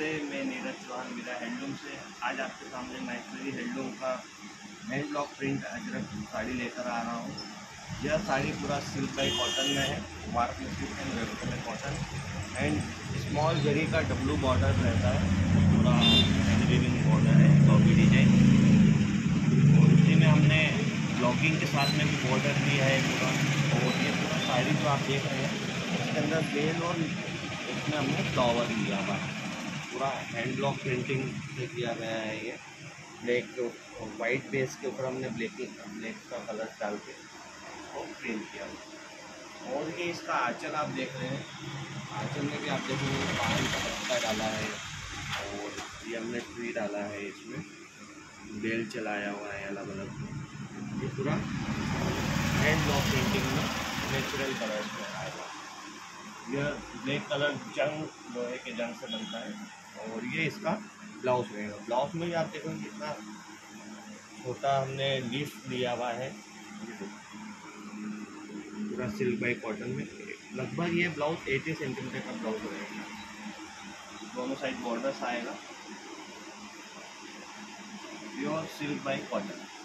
नमस्ते मैं नीरज चौहान, मेरा हैंडलूम से। आज आपके सामने मैसरी हैंडलूम का hand block print Ajrakh sari लेकर आ रहा हूँ। यह साड़ी पूरा सिल्क बाई कॉटन में है वार्क में सिल्क एंड में कॉटन एंड स्मॉल जरी का डब्लू बॉर्डर रहता है, पूरा हैंड बॉर्डर है कॉपी डिज़ाइन और उसी में हमने ब्लॉकिंग के साथ में भी बॉर्डर भी है पूरा। और ये पूरा साड़ी जो आप देख रहे हैं इसके अंदर बेल और इसमें हमने फ्लावर लिया हुआ है। पूरा हैंड ब्लॉक प्रिंटिंग से किया गया है ये। ब्लैक वाइट बेस के ऊपर हमने ब्लैक ब्लैक का कलर डाल के और प्रिंट किया। और ये इसका आंचल आप देख रहे हैं। आंचल में भी आप देखेंगे पान का पत्ता डाला है और ये हमने ट्री डाला है इसमें। बेल चलाया हुआ है अलग अलग ये पूरा हैंड ब्लॉक प्रिंटिंग में नेचुरल कलर्स में यह ब्लैक कलर जंग, लोहे के जंग से बनता है। और ये इसका ब्लाउज रहेगा। ब्लाउज में आप देखोगे कितना छोटा हमने लीफ लिया हुआ है। पूरा सिल्क बाई कॉटन में। लगभग ये ब्लाउज 80 सेंटीमीटर का ब्लाउज रहेगा। दोनों साइड बॉर्डर्स आएगा। Pure silk by cotton.